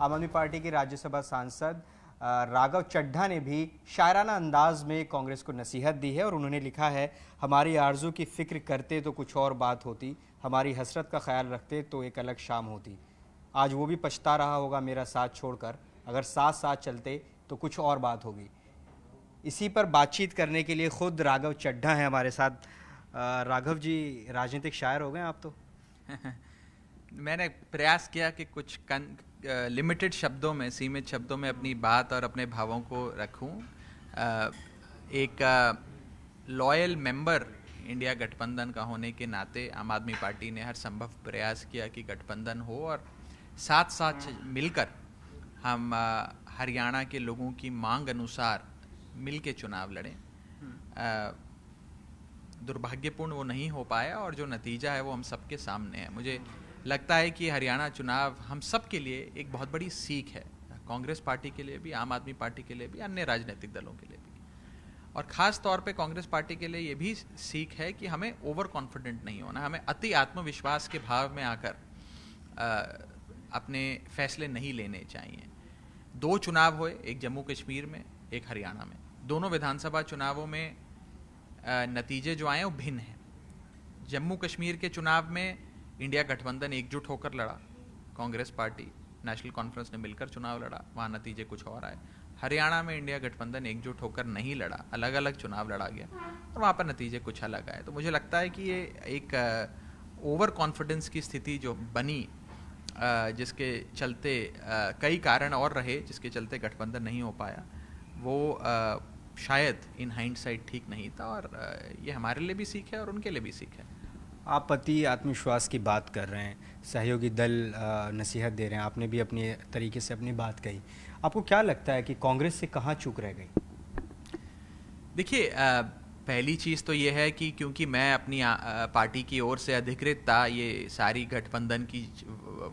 आम आदमी पार्टी के राज्यसभा सांसद राघव चड्ढा ने भी शायराना अंदाज में कांग्रेस को नसीहत दी है और उन्होंने लिखा है, हमारी आरज़ू की फ़िक्र करते तो कुछ और बात होती, हमारी हसरत का ख्याल रखते तो एक अलग शाम होती। आज वो भी पछता रहा होगा मेरा साथ छोड़कर, अगर साथ साथ चलते तो कुछ और बात होगी। इसी पर बातचीत करने के लिए खुद राघव चड्ढा हैं हमारे साथ। राघव जी, राजनीतिक शायर हो गए आप तो। मैंने प्रयास किया कि कुछ कन लिमिटेड शब्दों में सीमित शब्दों में अपनी बात और अपने भावों को रखूँ। एक लॉयल मेंबर इंडिया गठबंधन का होने के नाते आम आदमी पार्टी ने हर संभव प्रयास किया कि गठबंधन हो और साथ साथ मिलकर हम हरियाणा के लोगों की मांग अनुसार मिल के चुनाव लड़ें। दुर्भाग्यपूर्ण वो नहीं हो पाया और जो नतीजा है वो हम सबके सामने है। मुझे लगता है कि हरियाणा चुनाव हम सब के लिए एक बहुत बड़ी सीख है। कांग्रेस पार्टी के लिए भी आम आदमी पार्टी के लिए भी अन्य राजनीतिक दलों के लिए भी। और ख़ास तौर पे कांग्रेस पार्टी के लिए ये भी सीख है कि हमें ओवर कॉन्फिडेंट नहीं होना हमें अति आत्मविश्वास के भाव में आकर आ, अपने फैसले नहीं लेने चाहिए। दो चुनाव हुए एक जम्मू कश्मीर में एक हरियाणा में। दोनों विधानसभा चुनावों में आ, नतीजे जो आए वो भिन्न हैं। जम्मू कश्मीर के चुनाव में इंडिया गठबंधन एकजुट होकर लड़ा। कांग्रेस पार्टी, नेशनल कॉन्फ्रेंस ने मिलकर चुनाव लड़ा, वहाँ नतीजे कुछ और आए। हरियाणा में इंडिया गठबंधन एकजुट होकर नहीं लड़ा अलग अलग चुनाव लड़ा गया और वहाँ पर नतीजे कुछ अलग आए। तो मुझे लगता है कि ये एक ओवर कॉन्फिडेंस की स्थिति जो बनी जिसके चलते कई कारण और रहे जिसके चलते गठबंधन नहीं हो पाया, वो शायद इन हाइंड ठीक नहीं था और ये हमारे लिए भी सीख है और उनके लिए भी सीख है। आप पति आत्मविश्वास की बात कर रहे हैं सहयोगी दल नसीहत दे रहे हैं आपने भी अपने तरीके से अपनी बात कही। आपको क्या लगता है कि कांग्रेस से कहाँ चूक रह गई? देखिए पहली चीज़ तो ये है कि क्योंकि मैं अपनी आ, पार्टी की ओर से अधिकृत था ये सारी गठबंधन की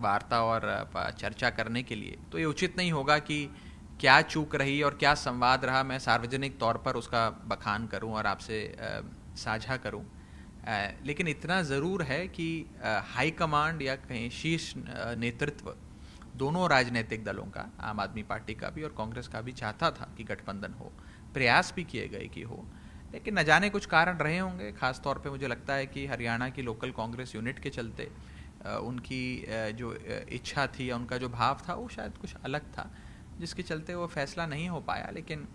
वार्ता और चर्चा करने के लिए तो ये उचित नहीं होगा कि क्या चूक रही और क्या संवाद रहा। मैं सार्वजनिक तौर पर उसका बखान करूँ और आपसे साझा करूँ। लेकिन इतना ज़रूर है कि हाई कमांड या कहीं शीर्ष नेतृत्व दोनों राजनीतिक दलों का, आम आदमी पार्टी का भी और कांग्रेस का भी चाहता था कि गठबंधन हो, प्रयास भी किए गए कि हो, लेकिन न जाने कुछ कारण रहे होंगे। खास तौर पे मुझे लगता है कि हरियाणा की लोकल कांग्रेस यूनिट के चलते उनकी जो इच्छा थी या उनका जो भाव था वो शायद कुछ अलग था, जिसके चलते वो फैसला नहीं हो पाया। लेकिन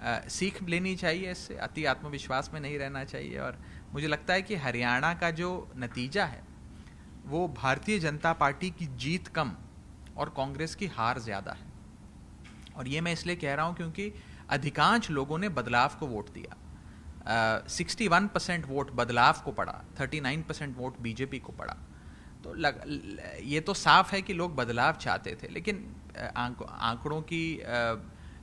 सीख लेनी चाहिए इससे। अति आत्मविश्वास में नहीं रहना चाहिए। और मुझे लगता है कि हरियाणा का जो नतीजा है, वो भारतीय जनता पार्टी की जीत कम और कांग्रेस की हार ज़्यादा है। और ये मैं इसलिए कह रहा हूँ क्योंकि अधिकांश लोगों ने बदलाव को वोट दिया। सिक्सटी वन परसेंट वोट बदलाव को पड़ा, thirty nine percent vote BJP को पड़ा। तो लग, ये तो साफ़ है कि लोग बदलाव चाहते थे, लेकिन आंकड़ों की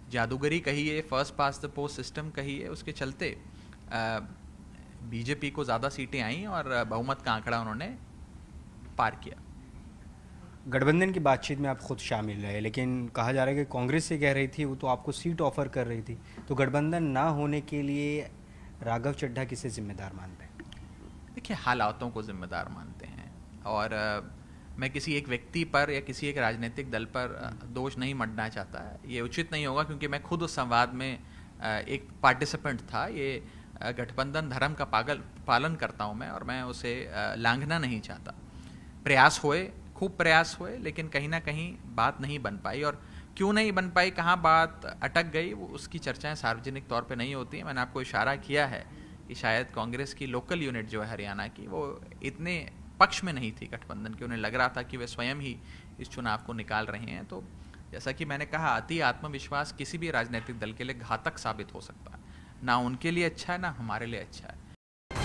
जादूगरी कही है first past the post system कही है उसके चलते बीजेपी को ज़्यादा सीटें आई और बहुमत का आंकड़ा उन्होंने पार किया। गठबंधन की बातचीत में आप खुद शामिल रहे लेकिन कहा जा रहा है कि कांग्रेस से कह रही थी वो तो आपको सीट ऑफ़र कर रही थी। तो गठबंधन ना होने के लिए राघव चड्ढा किसे जिम्मेदार मानते हैं? देखिए हालातों को जिम्मेदार मानते हैं और मैं किसी एक व्यक्ति पर या किसी एक राजनीतिक दल पर दोष नहीं मटना चाहता। है ये उचित नहीं होगा क्योंकि मैं खुद उस संवाद में एक पार्टिसिपेंट था। ये गठबंधन धर्म का पागल, पालन करता हूँ मैं और मैं उसे लांघना नहीं चाहता। प्रयास हुए, खूब प्रयास हुए, लेकिन कहीं ना कहीं बात नहीं बन पाई। और क्यों नहीं बन पाई, कहाँ बात अटक गई, वो उसकी चर्चाएँ सार्वजनिक तौर पे नहीं होती। मैंने आपको इशारा किया है कि शायद कांग्रेस की लोकल यूनिट जो है हरियाणा की, वो इतने पक्ष में नहीं थी गठबंधन, की उन्हें लग रहा था कि वे स्वयं ही इस चुनाव को निकाल रहे हैं। तो जैसा कि मैंने कहा, अति आत्मविश्वास किसी भी राजनीतिक दल के लिए घातक साबित हो सकता है। ना उनके लिए अच्छा है, ना हमारे लिए अच्छा है।